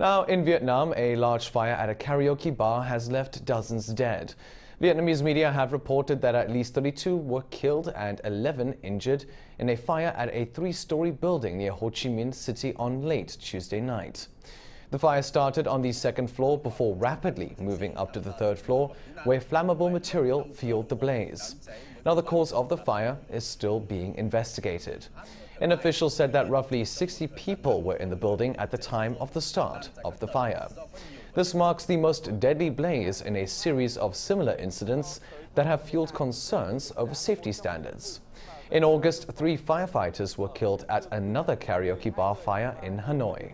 Now, in Vietnam, a large fire at a karaoke bar has left dozens dead. Vietnamese media have reported that at least 32 were killed and 11 injured in a fire at a three-story building near Ho Chi Minh City on late Tuesday night. The fire started on the second floor before rapidly moving up to the third floor, where flammable material fueled the blaze. Now, the cause of the fire is still being investigated. An official said that roughly 60 people were in the building at the time of the start of the fire. This marks the most deadly blaze in a series of similar incidents that have fueled concerns over safety standards. In August, three firefighters were killed at another karaoke bar fire in Hanoi.